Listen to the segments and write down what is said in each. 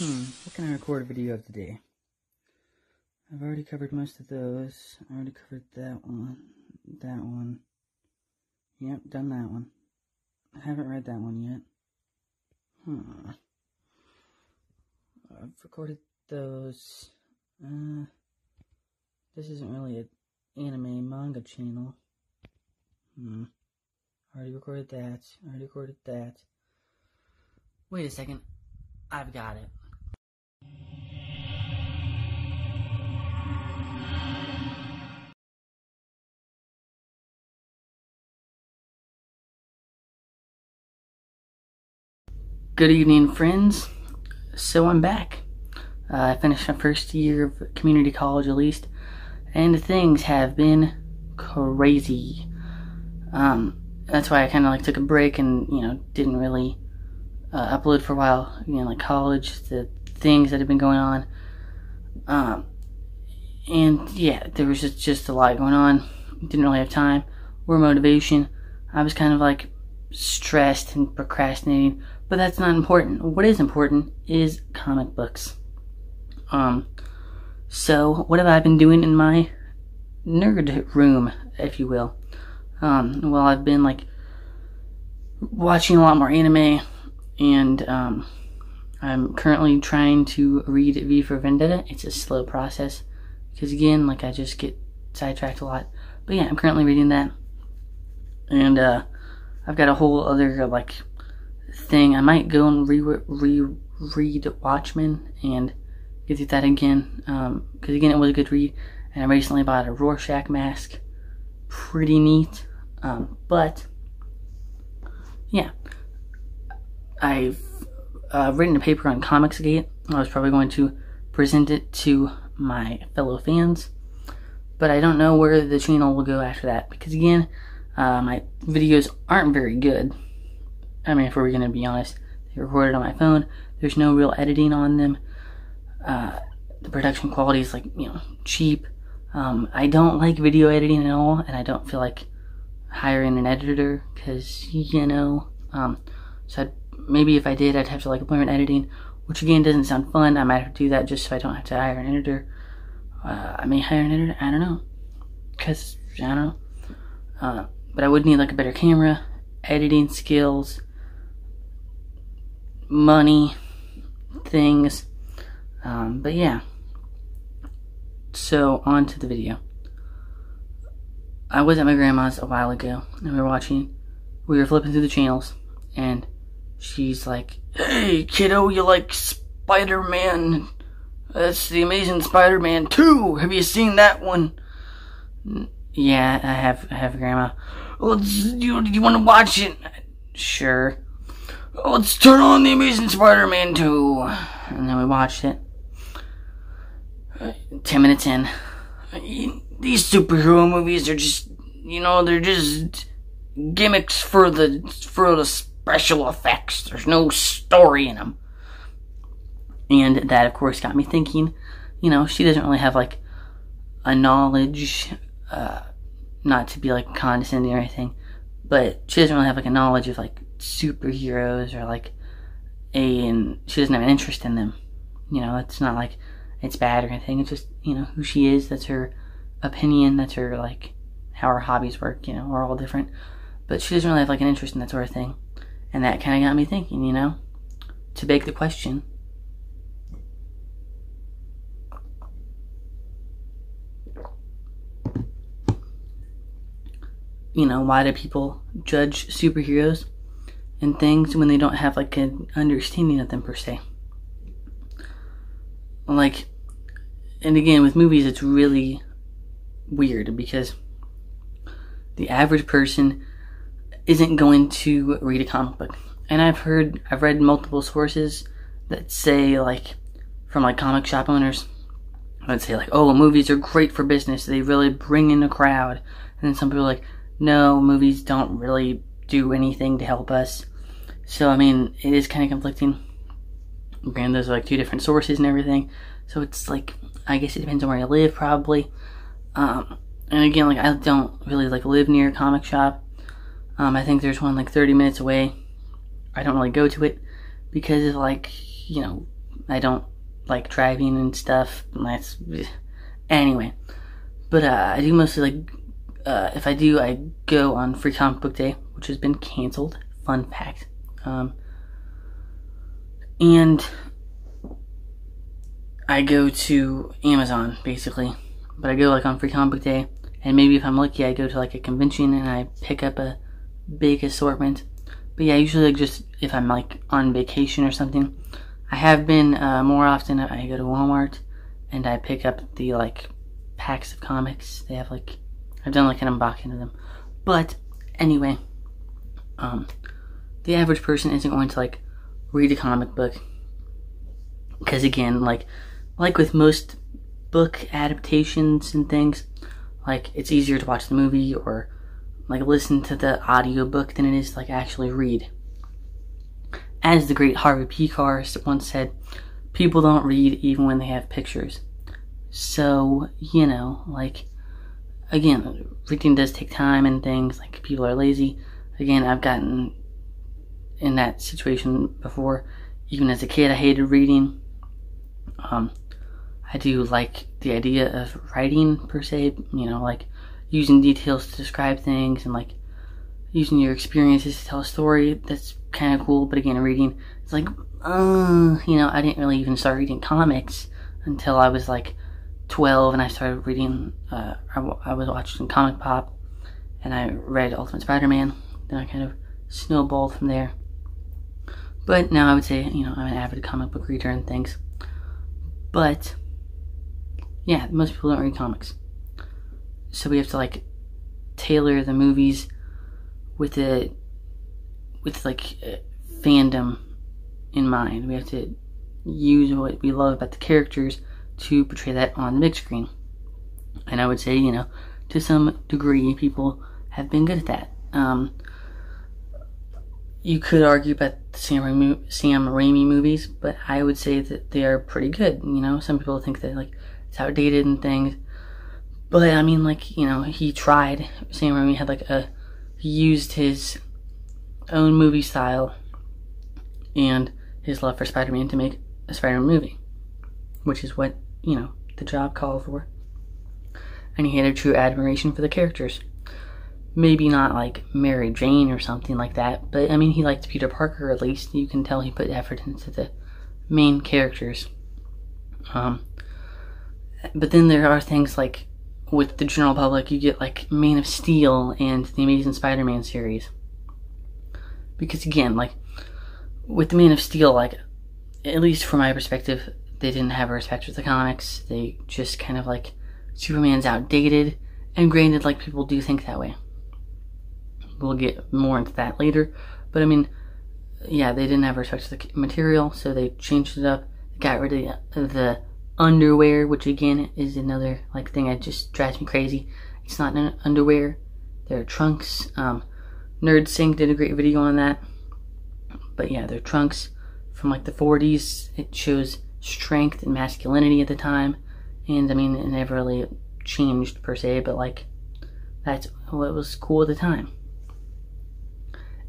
Hmm, what can I record a video of today? I've already covered most of those. I already covered that one, that one. Yep, done that one. I haven't read that one yet. Hmm. I've recorded those. Uh, this isn't really an anime manga channel. Hmm. Already recorded that. Already recorded that. Wait a second. I've got it. Good evening, friends. So I'm back. Uh, I finished my first year of community college, at least, and things have been crazy. Um, that's why I kind of like took a break and you know didn't really uh, upload for a while. You know, like college, the things that have been going on. Um, and yeah, there was just just a lot going on. Didn't really have time or motivation. I was kind of like stressed and procrastinating, but that's not important. What is important is comic books. Um, so what have I been doing in my nerd room, if you will? Um, well, I've been like watching a lot more anime, and um, I'm currently trying to read V for Vendetta. It's a slow process because again, like I just get sidetracked a lot. But yeah, I'm currently reading that, and uh, I've got a whole other like thing. I might go and re re read Watchmen and get through that again because um, again, it was a good read. And I recently bought a Rorschach mask, pretty neat. Um, but yeah, I've uh, written a paper on Comicsgate. I was probably going to present it to my fellow fans, but I don't know where the channel will go after that because again, uh, my videos aren't very good. I mean, if we're gonna be honest, they recorded on my phone. There's no real editing on them. Uh, the production quality is like you know cheap. Um, I don't like video editing at all, and I don't feel like hiring an editor because you know. Um, so I'd, maybe if I did, I'd have to like learn editing, which again doesn't sound fun. I might have to do that just so I don't have to hire an editor. Uh, I may hire an editor. I don't know, cause I don't know. Uh, but I would need like a better camera, editing skills, money, things. Um, but yeah. So on to the video. I was at my grandma's a while ago, and we were watching. We were flipping through the channels, and she's like, "Hey, kiddo, you like Spider-Man? That's the Amazing Spider-Man 2. Have you seen that one?" Yeah, I have. I have, Grandma. Oh, let's. You, you want to watch it? Sure. Oh, let's turn on the Amazing Spider-Man 2. And then we watched it. Ten minutes in these superhero movies are just, you know, they're just gimmicks for the for the special effects. There's no story in them. And that, of course, got me thinking. You know, she doesn't really have like a knowledge, not to be like condescending or anything, but she doesn't really have like a knowledge of like superheroes or like a, and she doesn't have an interest in them. You know, it's not like it's bad or anything. It's just you know who she is. That's her opinion. That's her like how her hobbies work. You know, we're all different, but she doesn't really have like an interest in that sort of thing, and that kind of got me thinking. You know, to beg the question. You know, why do people judge superheroes and things when they don't have like an understanding of them per se? Like, and again, with movies, it's really weird because the average person isn't going to read a comic book. And I've heard, I've read multiple sources that say, like, from like comic shop owners, would say, like, oh, movies are great for business. They really bring in a crowd. And then some people are like, no, movies don't really do anything to help us. So, I mean, it is kind of conflicting. Granted, those are like two different sources and everything. So it's like, I guess it depends on where you live, probably. Um, and again, like I don't really like live near a comic shop. Um, I think there's one like 30 minutes away. I don't really go to it because of like, you know, I don't like driving and stuff. And That's anyway. But uh, I do mostly like uh, if I do, I go on Free Comic Book Day, which has been canceled. Fun fact. Um, and I go to Amazon basically, but I go like on Free Comic Book Day, and maybe if I'm lucky, I go to like a convention and I pick up a big assortment. But yeah, usually like just if I'm like on vacation or something, I have been uh, more often. I go to Walmart and I pick up the like packs of comics. They have like I've done like an unboxing of them. But anyway, um, the average person isn't going to like read a comic book because again, like like with most book adaptations and things, like it's easier to watch the movie or like listen to the audiobook than it is to like actually read. As the great Harvey Pekar once said, people don't read even when they have pictures. So, you know, like, again, reading does take time and things, like, people are lazy. Again, I've gotten in that situation before. Even as a kid, I hated reading. Um, I do like the idea of writing, per se, you know, like, using details to describe things and, like, using your experiences to tell a story. That's kind of cool, but again, reading, it's like, uh, you know, I didn't really even start reading comics until I was, like, 12 and I started reading, uh, I, was watching Comic Pop and I read Ultimate Spider-Man. Then I kind of snowballed from there. But now I would say, you know, I'm an avid comic book reader and things. But, yeah, most people don't read comics. So we have to, like, tailor the movies with a, with, like, fandom in mind. We have to use what we love about the characters to portray that on the big screen. And I would say, you know, to some degree, people have been good at that. Um, you could argue about the Sam Raimi, Sam Raimi movies, but I would say that they are pretty good. You know, some people think that like it's outdated and things, but I mean, like you know, he tried. Sam Raimi had like a he used his own movie style and his love for Spider-Man to make a Spider-Man movie, which is what you know, the job called for. And he had a true admiration for the characters. Maybe not like Mary Jane or something like that, but I mean, he liked Peter Parker at least. You can tell he put effort into the main characters. Um, but then there are things like with the general public, you get like Man of Steel and the Amazing Spider Man series. Because again, like with the Man of Steel, like at least from my perspective, they didn't have respect for the comics. They just kind of like Superman's outdated, and granted, like people do think that way. We'll get more into that later, but I mean, yeah, they didn't have respect for the material, so they changed it up, got rid of the underwear, which again is another like thing that just drives me crazy. It's not an underwear; they're trunks. Um, NerdSync did a great video on that, but yeah, they're trunks from like the 40s. It shows strength and masculinity at the time. And I mean, it never really changed per se, but like, that's what was cool at the time.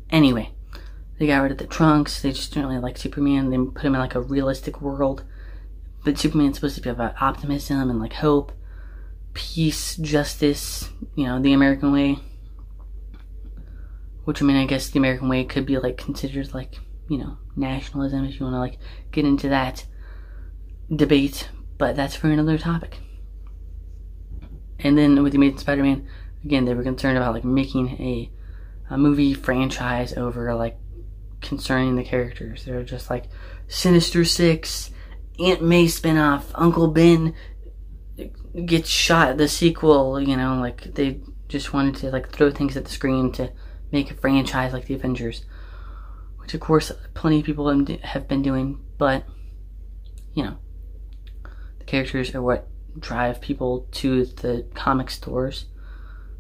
Anyway, they got rid of the trunks. They just didn't really like Superman. They put him in like a realistic world. But Superman's supposed to be about optimism and like hope, peace, justice, you know, the American way. Which I mean, I guess the American way could be like considered like, you know, nationalism if you want to like get into that debate, but that's for another topic. And then with the Amazing Spider-Man, again, they were concerned about like making a, a movie franchise over like concerning the characters. They're just like Sinister Six, Aunt May spinoff, Uncle Ben gets shot. The sequel, you know, like they just wanted to like throw things at the screen to make a franchise like the Avengers, which of course plenty of people have been doing, but you know characters are what drive people to the comic stores.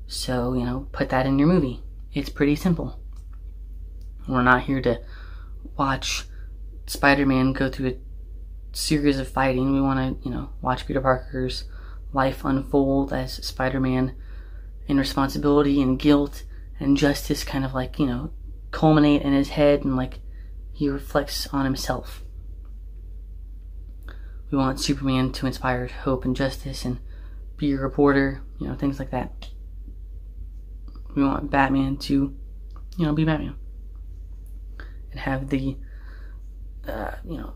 So, you know, put that in your movie. It's pretty simple. We're not here to watch Spider Man go through a series of fighting. We want to, you know, watch Peter Parker's life unfold as Spider Man in responsibility and guilt and justice kind of like, you know, culminate in his head and like he reflects on himself. We want Superman to inspire hope and justice and be a reporter, you know, things like that. We want Batman to, you know, be Batman and have the, uh, you know,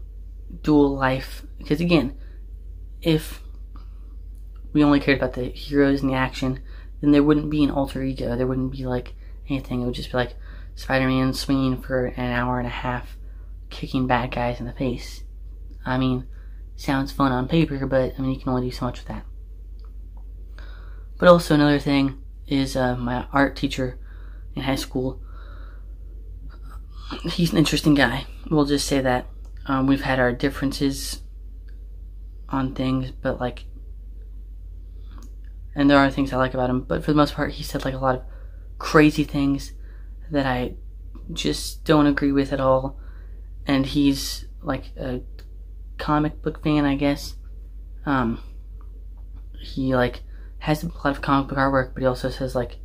dual life. Because again, if we only cared about the heroes and the action, then there wouldn't be an alter ego. There wouldn't be like anything. It would just be like Spider-Man swinging for an hour and a half, kicking bad guys in the face. I mean, sounds fun on paper, but I mean you can only do so much with that. But also another thing is uh, my art teacher in high school. He's an interesting guy. We'll just say that. Um, we've had our differences on things, but like, and there are things I like about him. But for the most part, he said like a lot of crazy things that I just don't agree with at all. And he's like a comic book fan, I guess. Um, he like has a lot of comic book artwork, but he also says like,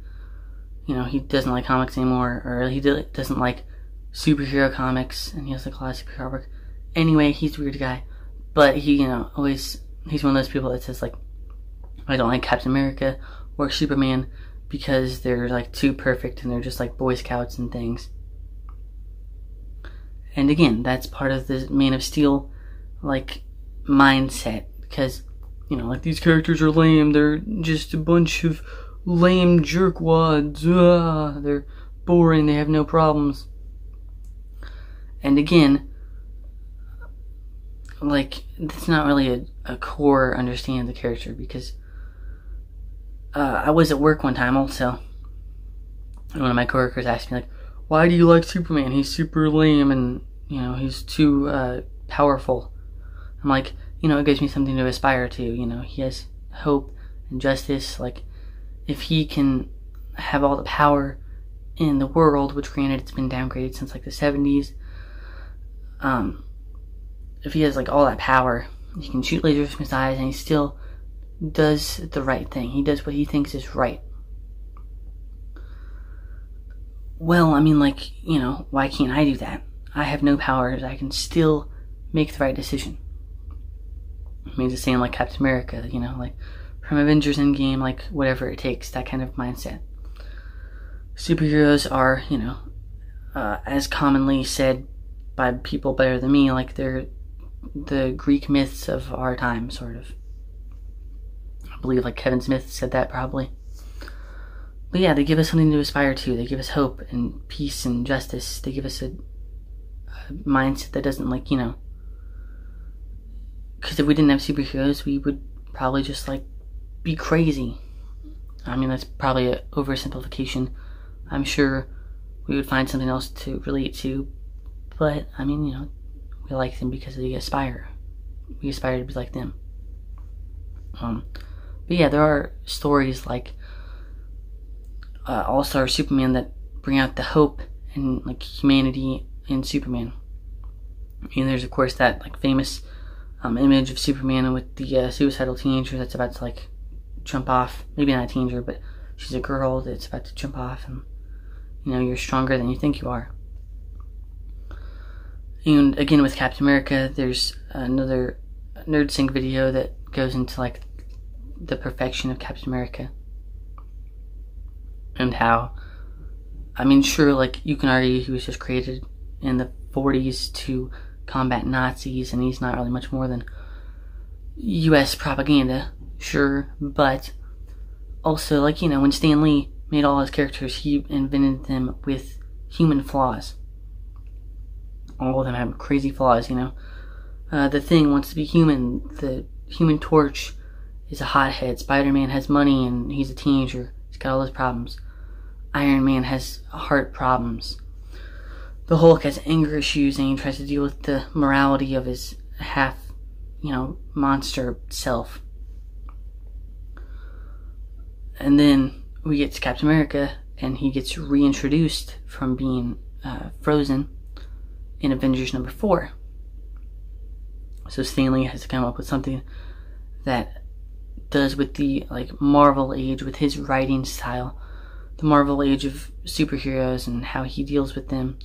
you know, he doesn't like comics anymore, or he doesn't like superhero comics, and he has like a lot of superhero artwork. Anyway, he's a weird guy, but he, you know, always he's one of those people that says like, I don't like Captain America or Superman because they're like too perfect and they're just like Boy Scouts and things. And again, that's part of the Man of Steel like mindset because you know, like these characters are lame. They're just a bunch of lame jerkwads. Ah, they're boring. They have no problems. And again, like that's not really a, a core understanding of the character because uh, I was at work one time also, and one of my coworkers asked me like, "Why do you like Superman? He's super lame and you know he's too uh, powerful." I'm like, you know, it gives me something to aspire to. You know, he has hope and justice. Like, if he can have all the power in the world, which granted it's been downgraded since like the 70s, um, if he has like all that power, he can shoot lasers from his eyes and he still does the right thing. He does what he thinks is right. Well, I mean, like, you know, why can't I do that? I have no powers. I can still make the right decision means the same like Captain America, you know, like from Avengers Endgame, like whatever it takes, that kind of mindset. Superheroes are, you know, uh, as commonly said by people better than me, like they're the Greek myths of our time, sort of. I believe like Kevin Smith said that probably. But yeah, they give us something to aspire to. They give us hope and peace and justice. They give us a, a mindset that doesn't like, you know, because if we didn't have superheroes, we would probably just like be crazy. I mean, that's probably an oversimplification. I'm sure we would find something else to relate to, but I mean, you know, we like them because they aspire. We aspire to be like them. Um, but yeah, there are stories like uh, All Star Superman that bring out the hope and like humanity in Superman. And there's of course that like famous um, image of Superman with the uh, suicidal teenager that's about to like jump off. Maybe not a teenager, but she's a girl that's about to jump off, and you know you're stronger than you think you are. And again with Captain America, there's another NerdSync video that goes into like the perfection of Captain America and how I mean sure like you can argue he was just created in the 40s to combat Nazis, and he's not really much more than U.S. propaganda, sure, but also, like, you know, when Stan Lee made all his characters, he invented them with human flaws. All of them have crazy flaws, you know. Uh, the Thing wants to be human. The Human Torch is a hothead. Spider Man has money and he's a teenager. He's got all those problems. Iron Man has heart problems the Hulk has anger issues and he tries to deal with the morality of his half, you know, monster self. And then we get to Captain America and he gets reintroduced from being uh, frozen in Avengers number four. So Stan Lee has to come up with something that does with the like Marvel age with his writing style, the Marvel age of superheroes and how he deals with them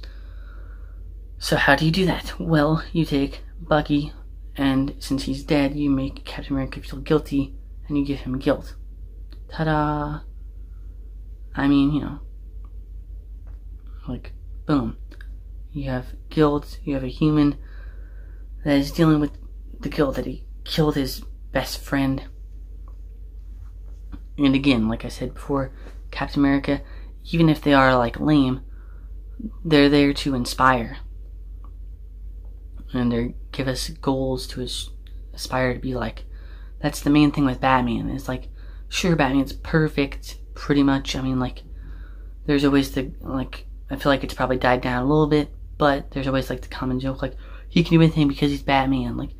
so how do you do that? Well, you take Bucky And since he's dead, you make Captain America feel guilty and you give him guilt. Ta da! I mean, you know, like, boom. You have guilt, you have a human that is dealing with the guilt that he killed his best friend. And again, like I said before, Captain America, even if they are like lame, they're there to inspire. And they give us goals to aspire to be like. That's the main thing with Batman. Is like, sure, Batman's perfect, pretty much. I mean, like, there's always the like. I feel like it's probably died down a little bit, but there's always like the common joke, like he can do anything because he's Batman. Like,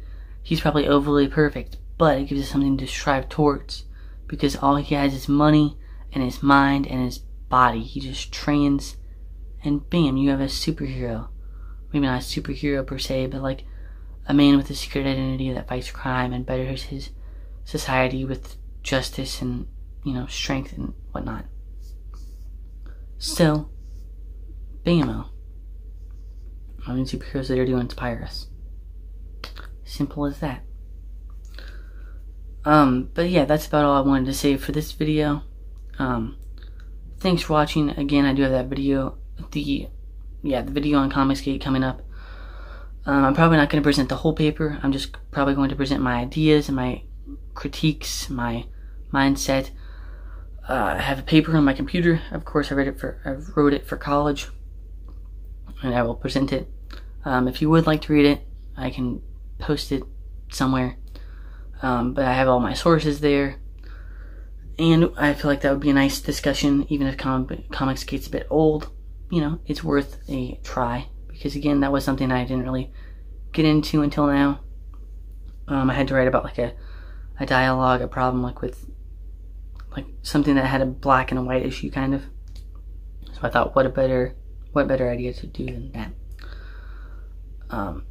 he's probably overly perfect, but it gives us something to strive towards because all he has is money and his mind and his body. He just trains, and bam, you have a superhero. Maybe not a superhero per se, but like a man with a secret identity that fights crime and betters his society with justice and, you know, strength and whatnot. So, bammo. I mean, superheroes that are to inspire us. Simple as that. Um, but yeah, that's about all I wanted to say for this video. Um, thanks for watching. Again, I do have that video, the, yeah, the video on Comicsgate coming up. Um, I'm probably not going to present the whole paper. I'm just probably going to present my ideas and my critiques, my mindset. Uh, I have a paper on my computer. Of course, I read it for, I wrote it for college, and I will present it. Um, if you would like to read it, I can post it somewhere. Um, but I have all my sources there. And I feel like that would be a nice discussion, even if comic, Comicsgate's a bit old. You know, it's worth a try. Because again, that was something I didn't really get into until now. Um, I had to write about like a, a dialogue, a problem like with like something that had a black and a white issue kind of. So I thought, what a better, what better idea to do than that. Um,